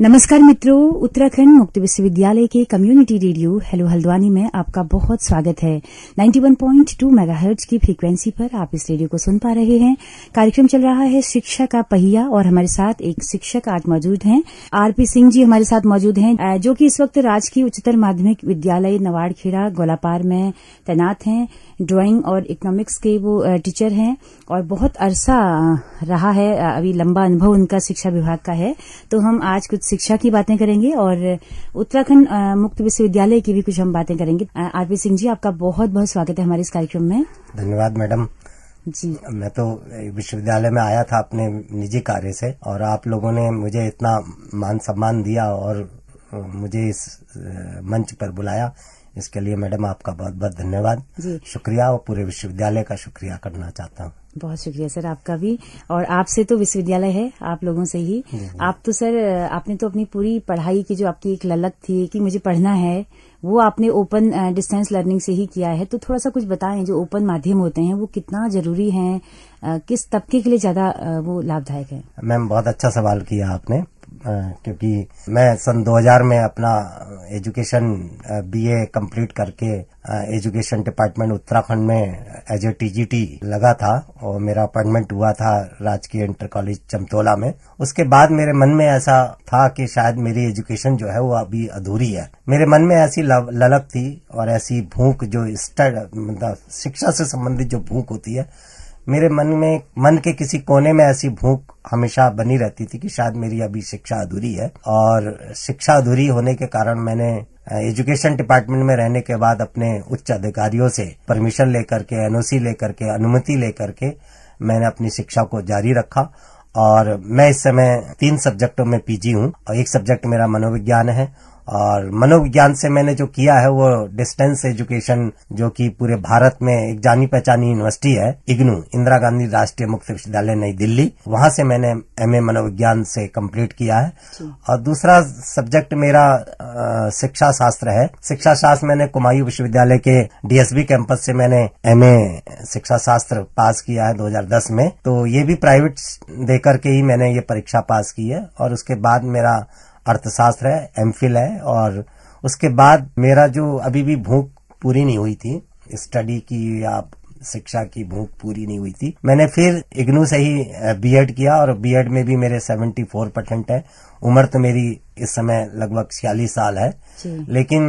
नमस्कार मित्रों, उत्तराखंड मुक्त विश्वविद्यालय के कम्युनिटी रेडियो हेलो हल्द्वानी में आपका बहुत स्वागत है। 91.2 मेगाहर्ट्ज की फ्रीक्वेंसी पर आप इस रेडियो को सुन पा रहे हैं। कार्यक्रम चल रहा है शिक्षा का पहिया और हमारे साथ एक शिक्षक आज मौजूद हैं। आरपी सिंह जी हमारे साथ मौजूद हैं जो कि इस वक्त राजकीय उच्चतर माध्यमिक विद्यालय नवाड़खेड़ा, गोलापार में तैनात हैं। ड्राइंग और इकोनॉमिक्स के वो टीचर हैं और बहुत अरसा रहा है अभी लंबा अनुभव उनका शिक्षा विभाग का है। तो हम आज कुछ शिक्षा की बातें करेंगे और उत्तराखंड मुक्त विश्वविद्यालय की भी कुछ हम बातें करेंगे। आरपी सिंह जी आपका बहुत बहुत स्वागत है हमारे इस कार्यक्रम में। धन्यवाद मैडम। जी। मैं तो विश्वविद्यालय में आया था अपने निजी कार्य से और आप लोगों ने मुझे इतना मान सम्मान दिया और मुझे इस मंच पर बुलाया। इसके लिए मैडम आपका बहुत बहुत धन्यवाद। शुक्रिया और पूरे विश्वविद्यालय का शुक्रिया करना चाहता हूँ। बहुत शुक्रिया सर आपका भी। और आपसे तो विश्वविद्यालय है आप लोगों से ही। आप तो सर आपने तो अपनी पूरी पढ़ाई की जो आपकी एक ललक थी कि मुझे पढ़ना है वो आपने ओपन डिस्टेंस लर्निंग से ही किया है। तो थोड़ा सा कुछ बताएँ जो ओपन माध्यम होते हैं वो कितना ज़रूरी है किस तबके के लिए ज़्यादा वो लाभदायक है? मैम बहुत अच्छा सवाल किया आपने। क्योंकि मैं सन 2000 में अपना एजुकेशन बीए कंप्लीट करके एजुकेशन डिपार्टमेंट उत्तराखंड में एज ए टीजीटी लगा था और मेरा अपॉइंटमेंट हुआ था राजकीय इंटर कॉलेज चमतोला में। उसके बाद मेरे मन में ऐसा था कि शायद मेरी एजुकेशन जो है वो अभी अधूरी है। मेरे मन में ऐसी ललक थी और ऐसी भूख जो स्टड मतलब शिक्षा से संबंधित जो भूख होती है मेरे मन में, मन के किसी कोने में ऐसी भूख हमेशा बनी रहती थी कि शायद मेरी अभी शिक्षा अधूरी है। और शिक्षा अधूरी होने के कारण मैंने एजुकेशन डिपार्टमेंट में रहने के बाद अपने उच्च अधिकारियों से परमिशन लेकर के, एनओसी लेकर के, अनुमति लेकर के मैंने अपनी शिक्षा को जारी रखा। और मैं इस समय तीन सब्जेक्टों में पीजी हूँ और एक सब्जेक्ट मेरा मनोविज्ञान है और मनोविज्ञान से मैंने जो किया है वो डिस्टेंस एजुकेशन जो कि पूरे भारत में एक जानी पहचानी यूनिवर्सिटी है इग्नू इंदिरा गांधी राष्ट्रीय मुक्त विश्वविद्यालय नई दिल्ली। वहाँ से मैंने एमए मनोविज्ञान से कंप्लीट किया है। और दूसरा सब्जेक्ट मेरा शिक्षा शास्त्र है। शिक्षा शास्त्र मैंने कुमायूं विश्वविद्यालय के डीएसबी कैंपस से मैंने एमए शिक्षा शास्त्र पास किया है 2010 में। तो ये भी प्राइवेट देकर के ही मैंने ये परीक्षा पास की है। और उसके बाद मेरा अर्थशास्त्र है एम है और उसके बाद मेरा जो अभी भी भूख पूरी नहीं हुई थी स्टडी की या शिक्षा की भूख पूरी नहीं हुई थी, मैंने फिर इग्नू से ही बीएड किया और बीएड में भी मेरे 74 परसेंट है। उम्र तो मेरी इस समय लगभग छियालीस साल है। लेकिन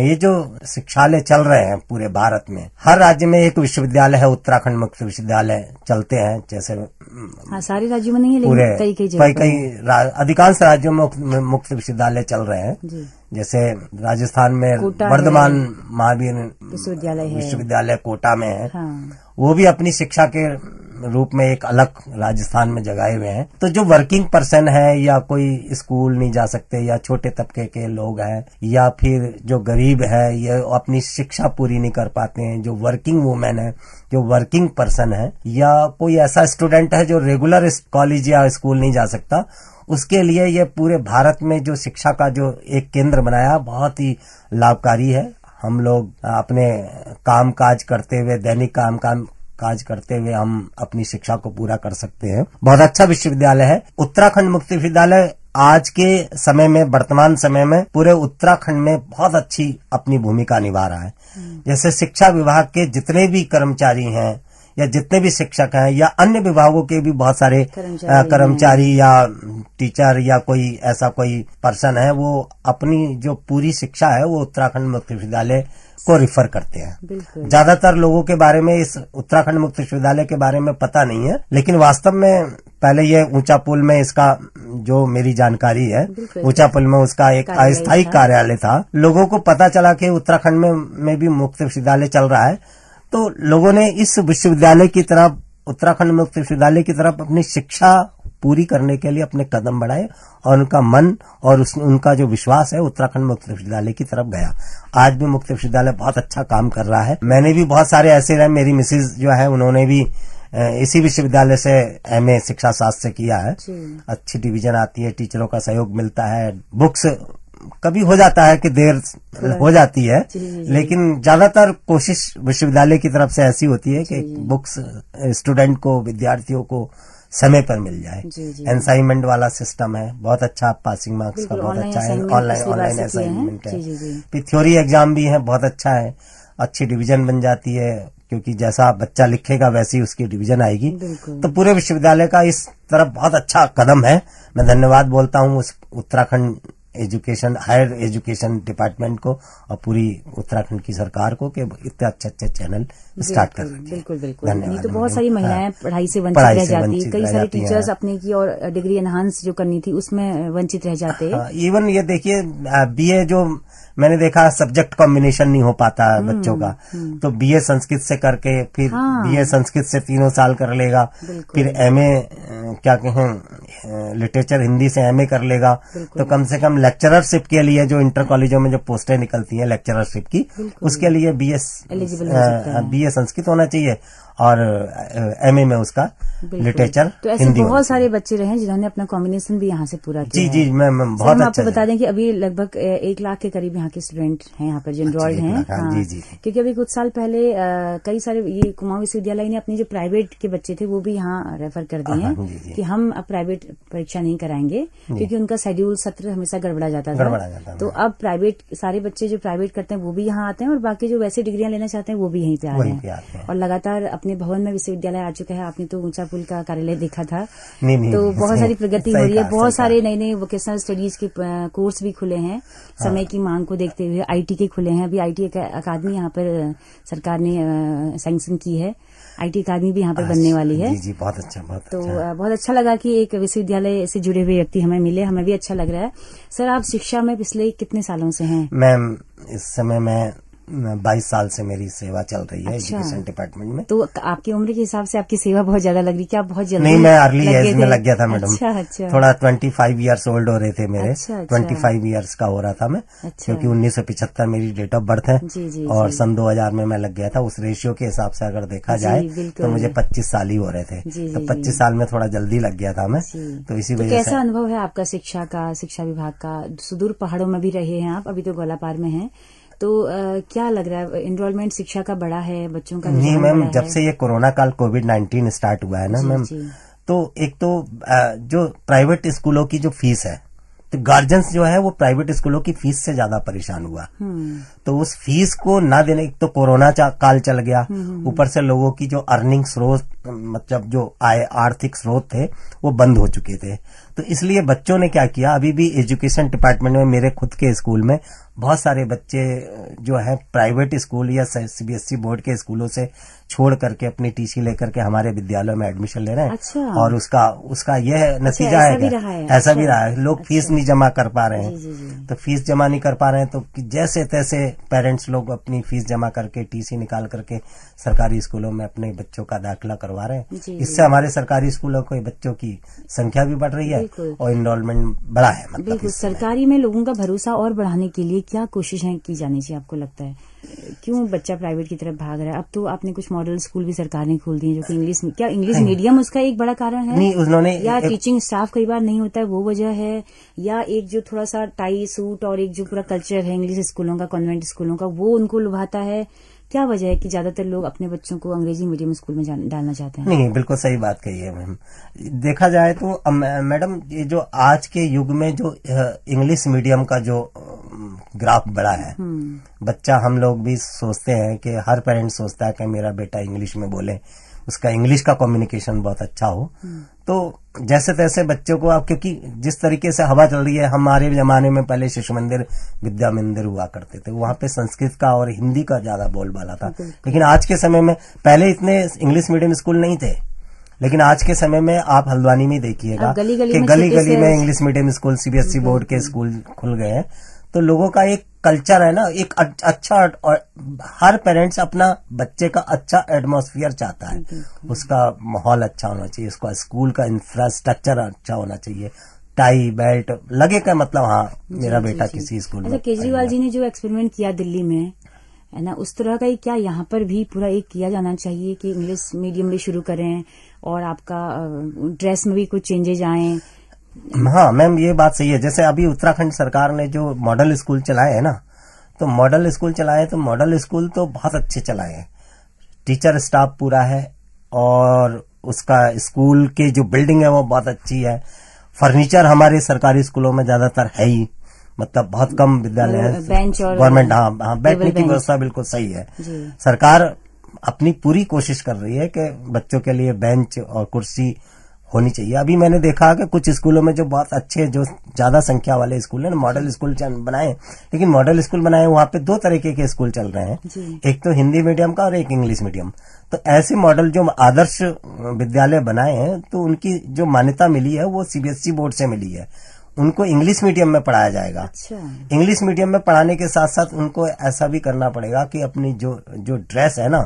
ये जो शिक्षालय चल रहे हैं पूरे भारत में हर राज्य में एक विश्वविद्यालय है उत्तराखंड मुक्त विश्वविद्यालय चलते हैं जैसे हाँ, सारे राज्यों में नहीं है पूरे कई कई कई अधिकांश राज्यों में मुक्त विश्वविद्यालय चल रहे हैं। जैसे राजस्थान में वर्धमान महावीर विश्वविद्यालय विश्वविद्यालय कोटा में है। हाँ। वो भी अपनी शिक्षा के रूप में एक अलग राजस्थान में जगाए हुए हैं। तो जो वर्किंग पर्सन है या कोई स्कूल नहीं जा सकते या छोटे तबके के लोग हैं या फिर जो गरीब है, ये अपनी शिक्षा पूरी नहीं कर पाते हैं, जो वर्किंग वुमेन है, जो वर्किंग पर्सन है, या कोई ऐसा स्टूडेंट है जो रेगुलर कॉलेज या स्कूल नहीं जा सकता, उसके लिए ये पूरे भारत में जो शिक्षा का जो एक केंद्र बनाया, बहुत ही लाभकारी है। हम लोग अपने काम काज करते हुए, दैनिक काम काम काज करते हुए हम अपनी शिक्षा को पूरा कर सकते हैं। बहुत अच्छा विश्वविद्यालय है। उत्तराखंड मुक्त विश्वविद्यालय आज के समय में वर्तमान समय में पूरे उत्तराखंड में बहुत अच्छी अपनी भूमिका निभा रहा है। हम्म। जैसे शिक्षा विभाग के जितने भी कर्मचारी हैं या जितने भी शिक्षक हैं या अन्य विभागों के भी बहुत सारे कर्मचारी या टीचर या कोई ऐसा कोई पर्सन है वो अपनी जो पूरी शिक्षा है वो उत्तराखंड मुक्त विश्वविद्यालय को रिफर करते हैं। ज़्यादातर लोगों के बारे में इस उत्तराखंड मुक्त विश्वविद्यालय के बारे में पता नहीं है लेकिन वास्तव में पहले ये ऊँचा पुल में इसका जो मेरी जानकारी है ऊँचा पुल में उसका एक अस्थायी कार्यालय था। लोगों को पता चला कि उत्तराखंड में, में भी मुक्त विश्वविद्यालय चल रहा है। तो लोगों ने इस विश्वविद्यालय की तरफ़ उत्तराखंड मुक्त विश्वविद्यालय की तरफ़ अपनी शिक्षा पूरी करने के लिए अपने कदम बढ़ाए और उनका मन और उस, उनका जो विश्वास है उत्तराखंड मुक्त विश्वविद्यालय की तरफ़ गया। आज भी मुक्त विश्वविद्यालय बहुत अच्छा काम कर रहा है। मैंने भी बहुत सारे ऐसे रहे मेरी मिसिज जो है उन्होंने भी इसी विश्वविद्यालय से एमए शिक्षा शास्त्र से किया है। अच्छी डिवीज़न आती है टीचरों का सहयोग मिलता है बुक्स कभी हो जाता है कि देर हो जाती है लेकिन ज़्यादातर कोशिश विश्वविद्यालय की तरफ़ से ऐसी होती है कि बुक्स स्टूडेंट को विद्यार्थियों को समय पर मिल जाए। असाइनमेंट वाला सिस्टम है। बहुत अच्छा पासिंग मार्क्स का बहुत अच्छा है। ऑनलाइन ऑनलाइन असाइनमेंट है। फिर थ्योरी एग्ज़ाम भी है बहुत अच्छा है। अच्छी डिवीज़न बन जाती है क्योंकि जैसा बच्चा लिखेगा वैसी उसकी डिवीज़न आएगी। तो पूरे विश्वविद्यालय का इस तरफ़ बहुत अच्छा कदम है। मैं धन्यवाद बोलता हूँ उस Uttarakhand education higher education department को और पूरी उत्तराखंड की सरकार को कि इतने अच्छे अच्छे चैनल स्टार्ट कर बिल्कुल बिल्कुल। नहीं तो बहुत सारी महिलाएँ हाँ, पढ़ाई से वंचित रह जाती है। कई सारे टीचर्स अपने की और डिग्री एनहांस जो करनी थी उसमें वंचित रह जाते हैं। इवन हाँ, ये देखिए बीए जो मैंने देखा सब्जेक्ट कॉम्बिनेशन नहीं हो पाता है हम्म, बच्चों का। हम्म। तो बीए संस्कृत से करके फिर हाँ। बीए संस्कृत से तीनों साल कर लेगा। फिर एमए क्या कहें लिटरेचर हिंदी से एमए कर लेगा तो कम से कम लेक्चररशिप के लिए जो इंटर कॉलेजों में जो पोस्टें निकलती हैं लेक्चररशिप की उसके लिए बीएस बीए संस्कृत होना चाहिए। और एमए में उसका लिटरेचर तो ऐसे बहुत सारे बच्चे रहे जिन्होंने अपना कॉम्बिनेशन भी यहाँ से पूरा किया जी जी मैं, मैं बहुत हम आपको अच्छा बता दें कि अभी लगभग एक लाख के करीब यहाँ के स्टूडेंट हैं यहाँ पर जो एनरोल्ड अच्छा, हैं। हाँ, जी जी क्योंकि अभी कुछ साल पहले कई सारे ये कुमाऊं विश्वविद्यालय ने अपने जो प्राइवेट के बच्चे थे वो भी यहाँ रेफर कर दिए हाँ, हैं कि हम अब प्राइवेट परीक्षा नहीं कराएँगे क्योंकि उनका शेड्यूल सत्र हमेशा गड़बड़ा जाता था। तो अब प्राइवेट सारे बच्चे जो प्राइवेट करते हैं वो भी यहाँ आते हैं और बाकी जो वैसे डिग्रियाँ लेना चाहते हैं वो भी यहीं पे आ रहे हैं। और लगातार अपने भवन में विश्वविद्यालय आ चुका है। आपने तो ऊँचा पुल का कार्यालय देखा था। नहीं, नहीं, तो बहुत सारी प्रगति हो रही है। बहुत सारे नए नए वोकेशनल स्टडीज़ के कोर्स भी खुले हैं। हाँ। समय की मांग को देखते हुए आईटी के खुले हैं। अभी आईटी अकादमी यहाँ पर सरकार ने सैंक्शन की है। आईटी अकादमी भी यहाँ पर बनने वाली है। जी जी बहुत अच्छा बहुत तो अच्छा। बहुत अच्छा लगा कि एक विश्वविद्यालय से जुड़े हुए व्यक्ति हमें मिले। हमें भी अच्छा लग रहा है। सर आप शिक्षा में पिछले कितने सालों से हैं? मैम इस समय मैं बाईस साल से मेरी सेवा चल रही है अच्छा। एजुकेशन डिपार्टमेंट में। तो आपकी उम्र के हिसाब से आपकी सेवा बहुत ज़्यादा लग रही क्या बहुत जल्दी नहीं मैं अर्ली एज में लग गया था मैडम। अच्छा, अच्छा। थोड़ा ट्वेंटी फाइव ईयर्स ओल्ड हो रहे थे मेरे। ट्वेंटी फाइव ईयर्स का हो रहा था मैं अच्छा। क्योंकि उन्नीस सौ पिछहत्तर मेरी डेट ऑफ़ बर्थ है जी, जी, और सन दो हज़ार में मैं लग गया था। उस रेशियो के हिसाब से अगर देखा जाए तो मुझे पच्चीस साल ही हो रहे थे। तो पच्चीस साल में थोड़ा जल्दी लग गया था मैं। तो इसी तो वजह से कैसा अनुभव है आपका शिक्षा का शिक्षा विभाग का? सुदूर पहाड़ों में भी रहे हैं आप अभी तो गोलापार में हैं। तो आ, क्या लग रहा है? इनरोलमेंट शिक्षा का बड़ा है बच्चों का नहीं मैम जब से ये कोरोना काल कोविड नाइन्टीन स्टार्ट हुआ है ना मैम तो एक तो जो प्राइवेट स्कूलों की जो फ़ीस है तो गार्जियंस जो है वो प्राइवेट स्कूलों की फ़ीस से ज़्यादा परेशान हुआ। हम्म। तो उस फ़ीस को ना देने एक तो कोरोना काल चल गया हम्म, हम्म, ऊपर से लोगों की जो अर्निंग स्रोत मतलब जो आय आर्थिक स्रोत थे वो बंद हो चुके थे। तो इसलिए बच्चों ने क्या किया अभी भी एजुकेशन डिपार्टमेंट में मेरे खुद के स्कूल में बहुत सारे बच्चे जो है प्राइवेट स्कूल या सीबीएसई बोर्ड के स्कूलों से छोड़ करके अपनी टीसी लेकर के हमारे विद्यालयों में एडमिशन ले रहे हैं। अच्छा। और उसका उसका यह अच्छा, नतीजा अच्छा, है, है। ऐसा अच्छा। भी रहा है। लोग अच्छा। फ़ीस नहीं जमा कर पा रहे हैं। जी, जी, जी। तो फ़ीस जमा नहीं कर पा रहे हैं। तो जैसे तैसे पेरेंट्स लोग अपनी फ़ीस जमा करके टीसी निकाल करके सरकारी स्कूलों में अपने बच्चों का दाखिला करवा रहे हैं। इससे हमारे सरकारी स्कूलों के बच्चों की संख्या भी बढ़ रही है और इनरोलमेंट बढ़ा है मतलब सरकारी में लोगों का भरोसा और बढ़ाने के लिए क्या कोशिशें की जानी चाहिए आपको लगता है? क्यों बच्चा प्राइवेट की तरफ़ भाग रहा है? अब तो आपने कुछ मॉडल स्कूल भी सरकार ने खोल दिए जो कि इंग्लिश क्या इंग्लिश मीडियम उसका एक बड़ा कारण है? नहीं उन्होंने या एक... टीचिंग स्टाफ कई बार नहीं होता है वो वजह है? या एक जो थोड़ा सा टाई सूट और एक जो पूरा कल्चर है इंग्लिश स्कूलों का कॉन्वेंट स्कूलों का वो उनको लुभाता है? क्या वजह है कि ज़्यादातर लोग अपने बच्चों को अंग्रेज़ी मीडियम स्कूल में डालना चाहते हैं? नहीं बिल्कुल सही बात कही है मैम। देखा जाए तो मैडम ये जो आज के युग में जो इंग्लिश मीडियम का जो ग्राफ बड़ा है हम्म। बच्चा हम लोग भी सोचते हैं कि हर पेरेंट सोचता है कि मेरा बेटा इंग्लिश में बोले। उसका इंग्लिश का कम्युनिकेशन बहुत अच्छा हो। तो जैसे तैसे बच्चों को आप क्योंकि जिस तरीके से हवा चल रही है हमारे जमाने में पहले शिशु मंदिर विद्या मंदिर हुआ करते थे। वहाँ पे संस्कृत का और हिंदी का ज़्यादा बोलबाला था। लेकिन आज के समय में पहले इतने इंग्लिश मीडियम स्कूल नहीं थे। लेकिन आज के समय में आप हल्द्वानी में देखिएगा कि गली गली में English medium school CBSE board के स्कूल खुल गए हैं। तो लोगों का एक कल्चर है ना एक अच्छा और हर पेरेंट्स अपना बच्चे का अच्छा एटमोसफियर चाहता है। उसका माहौल अच्छा होना चाहिए उसका स्कूल का इंफ्रास्ट्रक्चर अच्छा होना चाहिए। टाई बेल्ट लगे का मतलब? हाँ मेरा बेटा किसी स्कूल अच्छा, में केजरीवाल जी ने जो एक्सपेरिमेंट किया दिल्ली में है ना उस तरह का ही क्या यहाँ पर भी पूरा एक किया जाना चाहिए कि इंग्लिश मीडियम भी शुरू करें और आपका ड्रेस में भी कुछ चेंजेज आए हाँ मैम ये बात सही है। जैसे अभी उत्तराखंड सरकार ने जो मॉडल स्कूल चलाए हैं ना तो मॉडल स्कूल चलाए तो मॉडल स्कूल तो बहुत अच्छे चलाए हैं। टीचर स्टाफ पूरा है और उसका स्कूल की जो बिल्डिंग है वो बहुत अच्छी है। फर्नीचर हमारे सरकारी स्कूलों में ज़्यादातर है ही मतलब बहुत कम विद्यालय है। गवर्नमेंट हाँ हाँ बैठने की व्यवस्था बिल्कुल सही है। सरकार अपनी पूरी कोशिश कर रही है कि बच्चों के लिए बेंच और कुर्सी होनी चाहिए। अभी मैंने देखा कि कुछ स्कूलों में जो बहुत अच्छे जो ज़्यादा संख्या वाले स्कूल है मॉडल स्कूल बनाए लेकिन मॉडल स्कूल बनाए वहाँ पे दो तरीके के स्कूल चल रहे हैं। एक तो हिंदी मीडियम का और एक इंग्लिश मीडियम। तो ऐसे मॉडल जो आदर्श विद्यालय बनाए हैं तो उनकी जो मान्यता मिली है वो सीबीएसई बोर्ड से मिली है। उनको इंग्लिश मीडियम में पढ़ाया जाएगा। अच्छा। इंग्लिश मीडियम में पढ़ाने के साथ साथ उनको ऐसा भी करना पड़ेगा कि अपनी जो जो ड्रेस है ना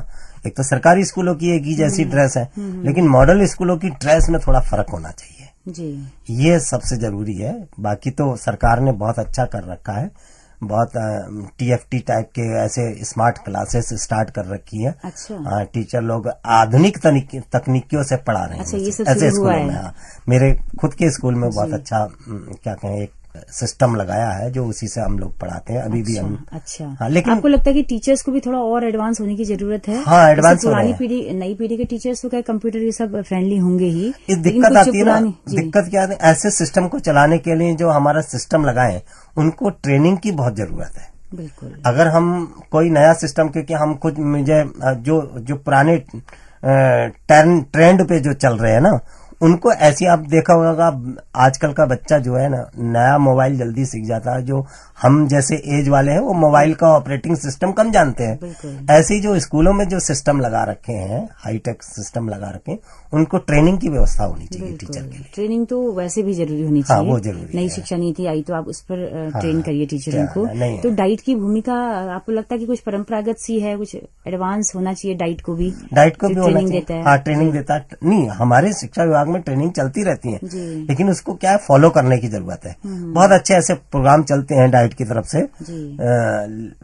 एक तो सरकारी स्कूलों की एक ही जैसी हम्म। ड्रेस है हम्म। लेकिन मॉडल स्कूलों की ड्रेस में थोड़ा फ़र्क होना चाहिए। जी। ये सबसे ज़रूरी है। बाकी तो सरकार ने बहुत अच्छा कर रखा है। बहुत टीएफटी टाइप के ऐसे स्मार्ट क्लासेस स्टार्ट कर रखी है। अच्छा। आ, टीचर लोग आधुनिक तकनीकियों से पढ़ा रहे हैं अच्छा, ये सब ऐसे स्कूलों में हाँ। मेरे खुद के स्कूल में बहुत अच्छा क्या कहें एक सिस्टम लगाया है जो उसी से हम लोग पढ़ाते हैं अभी अच्छा, भी हम अच्छा। हाँ, लेकिन आपको लगता है कि टीचर्स को भी थोड़ा और एडवांस होने की ज़रूरत है? हाँ एडवांस पुरानी पीढ़ी नई पीढ़ी के टीचर्स तो क्या कंप्यूटर ये सब फ्रेंडली होंगे ही इस दिक्कत आती है ना दिक्कत क्या है ऐसे सिस्टम को चलाने के लिए जो हमारा सिस्टम लगाए उनको ट्रेनिंग की बहुत ज़रूरत है। बिल्कुल। अगर हम कोई नया सिस्टम क्योंकि हम खुद मुझे जो जो पुराने ट्रेंड पे जो चल रहे हैं ना उनको ऐसी आप देखा होगा आजकल का बच्चा जो है ना नया मोबाइल जल्दी सीख जाता है। जो हम जैसे एज वाले हैं वो मोबाइल का ऑपरेटिंग सिस्टम कम जानते हैं। ऐसे जो स्कूलों में जो सिस्टम लगा रखे हैं हाईटेक सिस्टम लगा रखे हैं उनको ट्रेनिंग की व्यवस्था होनी चाहिए टीचर के लिए। ट्रेनिंग तो वैसे भी ज़रूरी होनी हाँ, चाहिए। हाँ, वो ज़रूरी नई शिक्षा नीति आई तो आप उस पर हाँ, ट्रेन करिए टीचरों को। तो डाइट की भूमिका आपको लगता है कि कुछ परंपरागत सी है कुछ एडवांस होना चाहिए डाइट को भी? डाइट को भी ट्रेनिंग देता है। हाँ ट्रेनिंग देता नहीं हमारे शिक्षा विभाग में ट्रेनिंग चलती रहती है। लेकिन उसको क्या है फॉलो करने की ज़रूरत है। हम्म, हम्म। बहुत अच्छे ऐसे प्रोग्राम चलते हैं डाइट की तरफ़ से।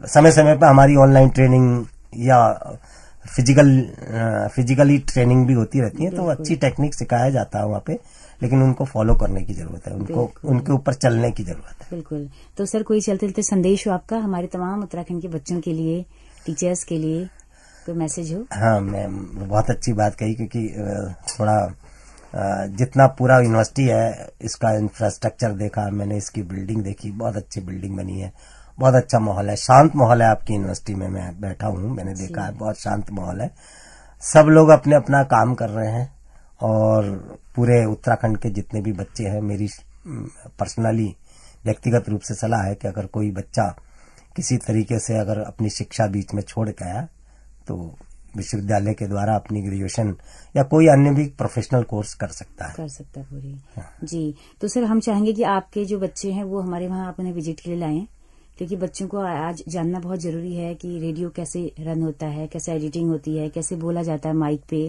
समय समय पर हमारी ऑनलाइन ट्रेनिंग या फ़िज़िकल फिजिकली ट्रेनिंग भी होती रहती है तो अच्छी टेक्निक सिखाया जाता है वहाँ पे लेकिन उनको फॉलो करने की ज़रूरत है। उनको उनके ऊपर चलने की ज़रूरत है। बिल्कुल। तो सर कोई चलते चलते संदेश हो आपका हमारे तमाम उत्तराखंड के बच्चों के लिए टीचर्स के लिए? कोई मैसेज हो? हाँ मैम बहुत अच्छी बात कही क्योंकि थोड़ा जितना पूरा यूनिवर्सिटी है इसका इंफ्रास्ट्रक्चर देखा मैंने इसकी बिल्डिंग देखी बहुत अच्छी बिल्डिंग बनी है बहुत अच्छा माहौल है शांत माहौल है आपकी यूनिवर्सिटी में मैं बैठा हूँ मैंने देखा है बहुत शांत माहौल है। सब लोग अपने अपना काम कर रहे हैं और पूरे उत्तराखंड के जितने भी बच्चे हैं मेरी पर्सनली व्यक्तिगत रूप से सलाह है कि अगर कोई बच्चा किसी तरीके से अगर अपनी शिक्षा बीच में छोड़ के आया तो विश्वविद्यालय के द्वारा अपनी ग्रेजुएशन या कोई अन्य भी प्रोफेशनल कोर्स कर सकता है कर सकता है पूरी हाँ। जी तो सर, हम चाहेंगे कि आपके जो बच्चे हैं, वो हमारे वहाँ उन्हें विज़िट के लिए लाएँ क्योंकि बच्चों को आज जानना बहुत ज़रूरी है कि रेडियो कैसे रन होता है कैसे एडिटिंग होती है कैसे बोला जाता है माइक पे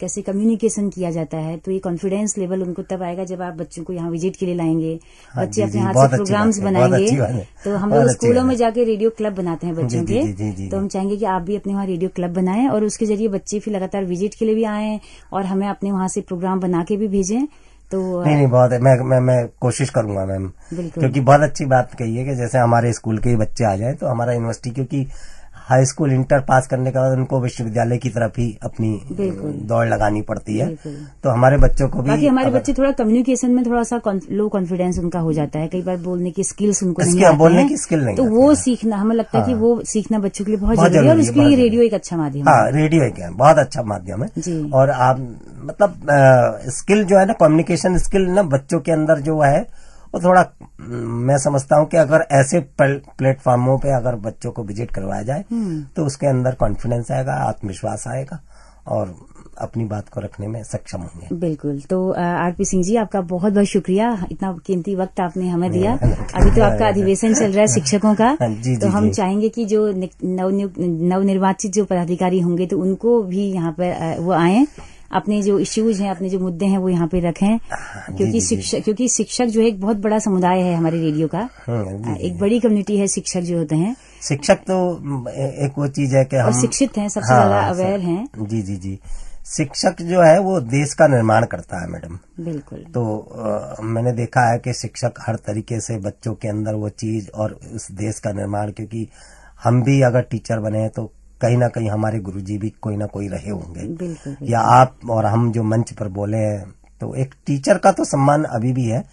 कैसे कम्युनिकेशन किया जाता है। तो ये कॉन्फिडेंस लेवल उनको तब आएगा जब आप बच्चों को यहाँ विज़िट के लिए लाएँगे हाँ, बच्चे अपने हाथ से प्रोग्राम्स बनाएँगे। तो हम लोग स्कूलों में जाके रेडियो क्लब बनाते हैं बच्चों के। तो हम चाहेंगे कि आप भी अपने वहाँ रेडियो क्लब बनाएँ और उसके ज़रिए बच्चे फिर लगातार विज़िट के लिए भी आए और हमें अपने वहाँ से प्रोग्राम बना के भी भेजें। तो नहीं नहीं बहुत है। मैं मैं मैं कोशिश करूँगा मैम। क्योंकि बहुत अच्छी बात कही है कि जैसे हमारे स्कूल के ही बच्चे आ जाए तो हमारा यूनिवर्सिटी क्योंकि हाई स्कूल इंटर पास करने के बाद उनको विश्वविद्यालय की तरफ़ ही अपनी दौड़ लगानी पड़ती है। तो हमारे बच्चों को भी बाकी हमारे बच्चे थोड़ा कम्युनिकेशन में थोड़ा सा लो कॉन्फिडेंस उनका हो जाता है। कई बार बोलने की स्किल्स उनको नहीं आते बोलने की स्किल नहीं तो वो सीखना हमें लगता है कि हाँ। वो सीखना बच्चों के लिए बहुत ज़रूरी है और उसके लिए रेडियो एक अच्छा माध्यम हाँ। रेडियो एक बहुत अच्छा माध्यम है। और आप मतलब स्किल जो है ना कम्युनिकेशन स्किल ना बच्चों के अंदर जो है वो थोड़ा मैं समझता हूँ कि अगर ऐसे प्लेटफॉर्मों पे अगर बच्चों को विज़िट करवाया जाए हम्म। तो उसके अंदर कॉन्फिडेंस आएगा आत्मविश्वास आएगा और अपनी बात को रखने में सक्षम होंगे। बिल्कुल। तो आरपी सिंह जी आपका बहुत बहुत शुक्रिया। इतना कीमती वक्त आपने हमें दिया। अभी तो आपका अधिवेशन चल रहा है शिक्षकों का। हाँ, जी, तो जी, हम जी. चाहेंगे कि जो नवनिर्वाचित जो पदाधिकारी होंगे तो उनको भी यहाँ पर वो आए। अपने जो इश्यूज़ हैं अपने जो मुद्दे हैं वो यहाँ पे रखें। हाँ, क्योंकि शिक्षक क्योंकि शिक्षक जो है एक बहुत बड़ा समुदाय है हमारे रेडियो का। हाँ, एक बड़ी कम्युनिटी है शिक्षक जो होते हैं। शिक्षक तो एक वो चीज़ है कि हम शिक्षित हैं सबसे हाँ, ज़्यादा अवेयर हैं। जी जी जी। शिक्षक जो है वो देश का निर्माण करता है मैडम। बिल्कुल। तो आ, मैंने देखा है कि शिक्षक हर तरीके से बच्चों के अंदर वो चीज़ और उस देश का निर्माण क्योंकि हम भी अगर टीचर बने तो कहीं ना कहीं हमारे गुरुजी भी कोई ना कोई रहे होंगे। या आप और हम जो मंच पर बोले हैं तो एक टीचर का तो सम्मान अभी भी है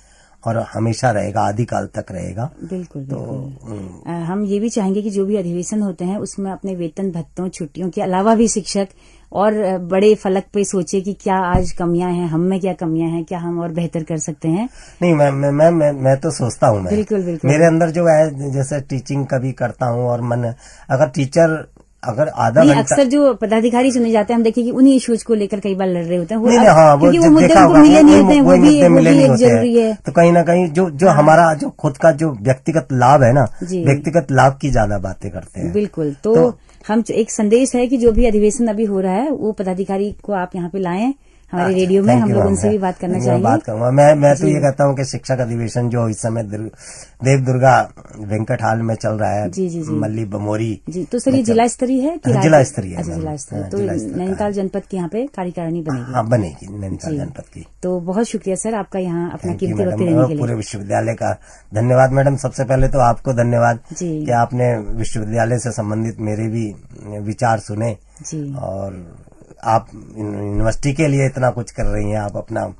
और हमेशा रहेगा आदिकाल तक रहेगा। बिल्कुल तो बिल्कुल। हम ये भी चाहेंगे कि जो भी अधिवेशन होते हैं उसमें अपने वेतन भत्तों छुट्टियों के अलावा भी शिक्षक और बड़े फलक पे सोचे कि क्या आज कमियाँ हैं हम में क्या कमियाँ हैं क्या हम और बेहतर कर सकते हैं? नहीं मैं मैं मैं मैं, मैं तो सोचता हूँ बिल्कुल बिल्कुल। मेरे अंदर जो है जैसे टीचिंग कभी करता हूँ और मन अगर टीचर अगर आधा घंटा अक्सर जो पदाधिकारी चुने जाते हैं हम देखिए कि उन्हीं इश्यूज़ को लेकर कई बार लड़ रहे होते हैं। वो, नहीं, हाँ, वो, वो मुद्दे उनको मिले नहीं होते हैं वो भी मिले नहीं होते हैं। तो कहीं ना कहीं जो जो हाँ। हमारा जो खुद का जो व्यक्तिगत लाभ है ना व्यक्तिगत लाभ की ज़्यादा बातें करते हैं। बिल्कुल तो, तो हम एक संदेश है कि जो भी अधिवेशन अभी हो रहा है वो पदाधिकारी को आप यहाँ पे लाएँ। हमारे अच्छा, रेडियो में हम लोग उनसे भी बात करना चाहेंगे। बात करूँगा। मैं मैं तो ये कहता हूँ कि शिक्षक अधिवेशन जो इस समय देव दुर्गा वेंकट हाल में चल रहा है जी जी जी। मल्ली बमोरी जी तो सर ये जिला स्तरीय है जिला स्तरीय अच्छा जिला स्तरीय। हाँ, तो नैनीताल जनपद की यहाँ पे कार्यकारिणी बनेगी। हाँ बनेगी नैनीताल जनपद की। तो बहुत शुक्रिया सर आपका यहाँ अपना कीमती वक्त देने के लिए। पूरे विश्वविद्यालय का धन्यवाद मैडम। सबसे पहले तो आपको धन्यवाद कि आपने विश्वविद्यालय से संबंधित मेरे भी विचार सुने और आप यूनिवर्सिटी के लिए इतना कुछ कर रही हैं आप अपना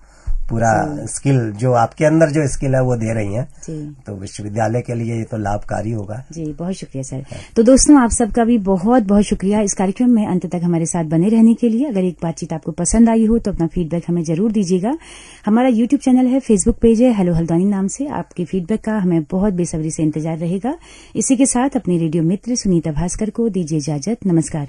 पूरा स्किल जो आपके अंदर जो स्किल है वो दे रही हैं। तो विश्वविद्यालय के लिए ये तो लाभकारी होगा। जी बहुत शुक्रिया सर। तो दोस्तों आप सबका भी बहुत बहुत शुक्रिया इस कार्यक्रम में अंत तक हमारे साथ बने रहने के लिए। अगर एक बातचीत आपको पसंद आई हो तो अपना फीडबैक हमें ज़रूर दीजिएगा। हमारा यूट्यूब चैनल है फेसबुक पेज है हेलो हल्द्वानी नाम से। आपके फीडबैक का हमें बहुत बेसब्री से इंतज़ार रहेगा। इसी के साथ अपने रेडियो मित्र सुनीता भास्कर को दीजिए इजाज़त। नमस्कार।